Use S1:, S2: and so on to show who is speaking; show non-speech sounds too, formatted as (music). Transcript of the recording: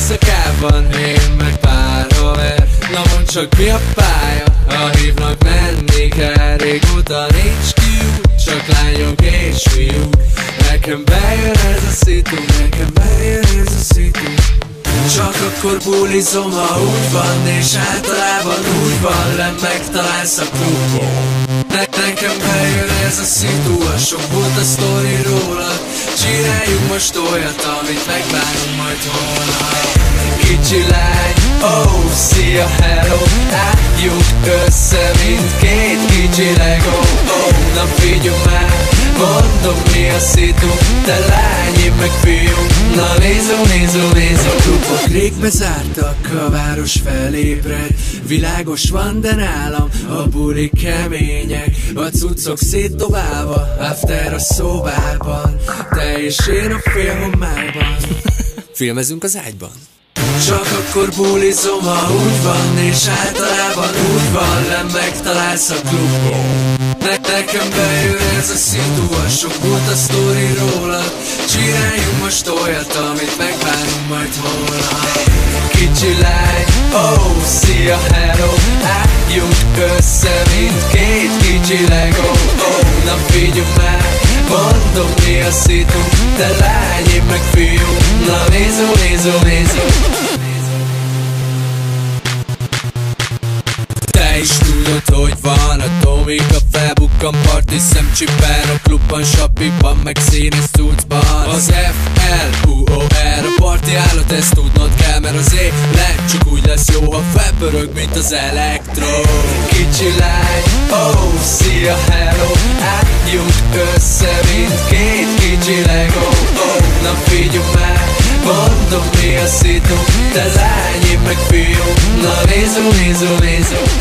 S1: éjszakában Én meg pár haver Na mondd csak mi a pálya? Ha hívnak menni kell Régóta nincs kiút Csak lányok és fiúk. Nekem bejön ez a szitu Nekem bejön ez a szitu. Csak akkor bulizom, ha úgy van És általában úgy van Le megtalálsz a klubon. Ne Nekem bejön ez a szitu A sok volt a sztori Csináljunk most olyat, amit megbánunk majd holnap. Kicsi lány, oh, szia, hello. Álljunk össze, mint két kicsi Lego. Oh, na figyelj már Mondom mi a szitu, te lány, én meg fiú. Na nézom, nézom, nézom Klubok rég bezártak, a város felébred. Világos van, de nálam a buli kemények. A cuccok szétdobálva, after a szobában és én a félhomályban (laughs)
S2: Filmezünk az ágyban?
S1: Csak akkor bulizom, ha úgy van És általában úgy van, nem megtalálsz a klubon ne Nekem bejön ez a szitu, a sok volt a sztori rólad. Csináljunk most olyat, amit megbánunk majd holnap. Kicsi lány, oh, szia, hello. Álljunk össze, mint szitu Te lány, én meg fiú, na nézom, nézom, nézom is tudod, hogy van a Tomika felbukkan parti szemcsipen A klubban, sapiban, meg színes cuccban. Az F, L, U, O, R A parti állat, ezt tudnod kell Mert az élet csak úgy lesz jó Ha felpörög, mint az elektro. Kicsi lány, oh, két kicsi Lego Oh, na figyelj már Mondom mi a szitu Te lány, én meg fiú. Na nézom, nézom, nézom